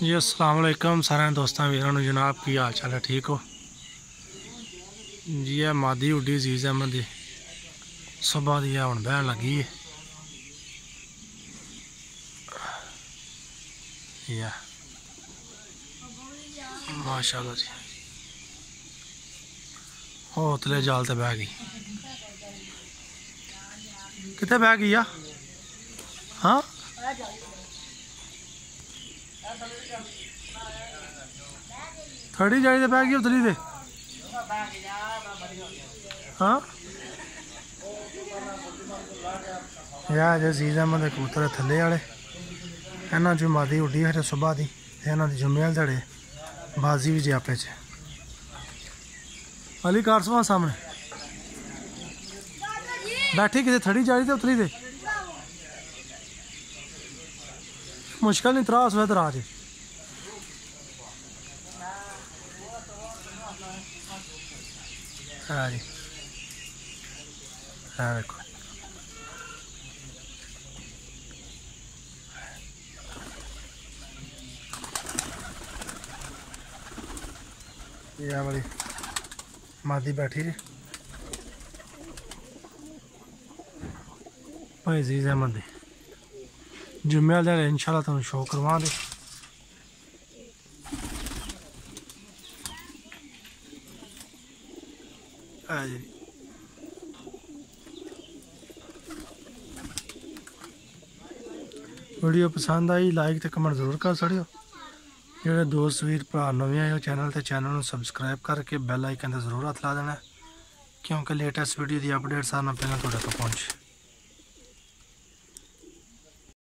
ਜੀ ਅਸਲਾਮ ਅਲੈਕਮ ਸਾਰਿਆਂ ਦੋਸਤਾਂ ਵੀਰਾਂ ਨੂੰ ਜਨਾਬ ਕੀ ਹਾਲ ਚਾਲ ਹੈ ਠੀਕ ਹੋ ਜੀ ਇਹ ਮਾਦੀ ਉੱਡੀ ਅਜ਼ੀਜ਼ ਅਹਿਮਦ ਦੀ ਸਵੇਰ ਦੀ ਆ ਹੁਣ ਬਹਿਣ ਲੱਗੀ ਹੈ ਯਾ ਮਾਸ਼ਾਅੱਲਾ ਜੀ ਉਹ ਉਤਲੇ ਜਾਲ ਤੇ ਬਹਿ ਗਈ ਕਿੱਥੇ ਬਹਿ ਗਈ ਆ ਹਾਂ ਥੜੀ ਜਾਈ ਤੇ ਬਹਿ ਗਈ ਉਤਲੀ ਤੇ। ਹਾਂ? ਯਾ ਜੇ ਸੀਜ਼ਨ ਮੇ ਕਬੂਤਰ ਥੱਲੇ ਵਾਲੇ, ਇਹਨਾਂ ਚ ਮਾਦੀ ਉੱਡੀ ਫਿਰ ਸਵੇਰ ਦੀ ਤੇ ਇਹਨਾਂ ਦੀ ਜੁਮੇਲ ਧੜੇ ਬਾਜ਼ੀ ਵੀ ਜੇ ਆਪੇ ਚ। ਅਲੀ ਕਾਰਸਵਾ ਸਾਹਮਣੇ। ਬੈਠੀ ਕਿਤੇ ਥੜੀ ਜਾਈ ਤੇ ਉਤਲੀ ਤੇ। मुश्किल नहीं त्रास हुआ तराज वाली मादी बैठी जी भाई जीज अहमद ਜੁਮੇ ਵਾਲੇ ਦਿਨ ਇਨਸ਼ਾਅੱਲਾ ਤੁਹਾਨੂੰ ਸ਼ੋਅ ਕਰਵਾਵਾਂਗੇ। ਆ ਜੀ। ਵੀਡੀਓ ਪਸੰਦ ਆਈ ਲਾਈਕ ਤੇ ਕਮੈਂਟ ਜ਼ਰੂਰ ਕਰ ਛੜਿਓ ਜਿਹੜੇ ਦੋਸਤ, ਵੀਰ, ਭਰਾ ਨਵੇਂ ਆਏ ਹੋ ਚੈਨਲ ਤੇ, ਚੈਨਲ ਨੂੰ ਸਬਸਕ੍ਰਾਈਬ ਕਰਕੇ ਬੈਲ ਆਈਕਨ ਤੇ ਜ਼ਰੂਰ ਹੱਥ ਲਾ ਦੇਣਾ। ਕਿਉਂਕਿ ਲੇਟੈਸਟ ਵੀਡੀਓ ਦੀ ਅਪਡੇਟ ਸਾਰਿਆਂ ਨਾਲ ਪਹਿਲਾਂ ਤੁਹਾਡੇ ਤੱਕ ਪਹੁੰਚੇ।